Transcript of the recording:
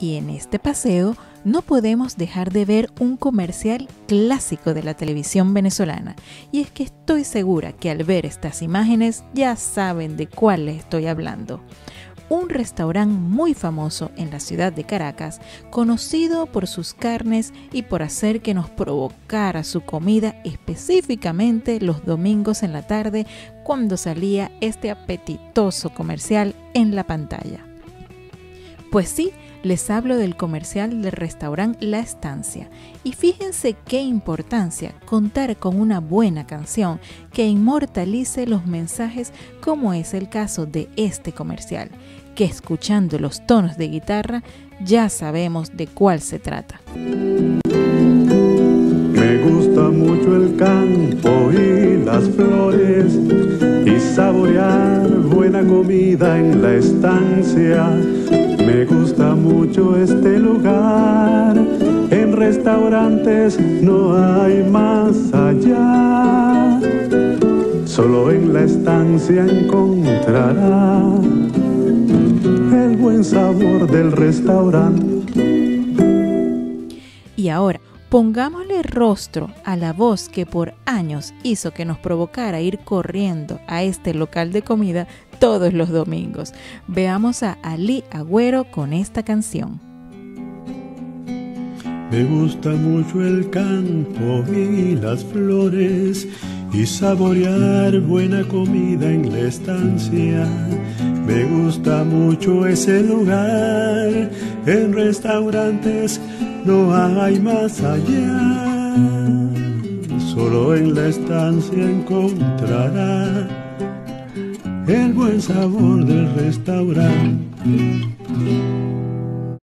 Y en este paseo no podemos dejar de ver un comercial clásico de la televisión venezolana. Y es que estoy segura que al ver estas imágenes ya saben de cuál les estoy hablando un restaurante muy famoso en la ciudad de Caracas, conocido por sus carnes y por hacer que nos provocara su comida específicamente los domingos en la tarde cuando salía este apetitoso comercial en la pantalla. Pues sí, les hablo del comercial del restaurante La Estancia. Y fíjense qué importancia contar con una buena canción que inmortalice los mensajes como es el caso de este comercial que escuchando los tonos de guitarra ya sabemos de cuál se trata. Me gusta mucho el campo y las flores y saborear buena comida en la estancia. Me gusta mucho este lugar, en restaurantes no hay más allá. Solo en la estancia encontrará el buen sabor del restaurante. Y ahora, pongámosle rostro a la voz que por años hizo que nos provocara ir corriendo a este local de comida todos los domingos. Veamos a Ali Agüero con esta canción. Me gusta mucho el campo y las flores y saborear buena comida en la estancia. Me gusta mucho ese lugar, en restaurantes no hay más allá. Solo en la estancia encontrará el buen sabor del restaurante.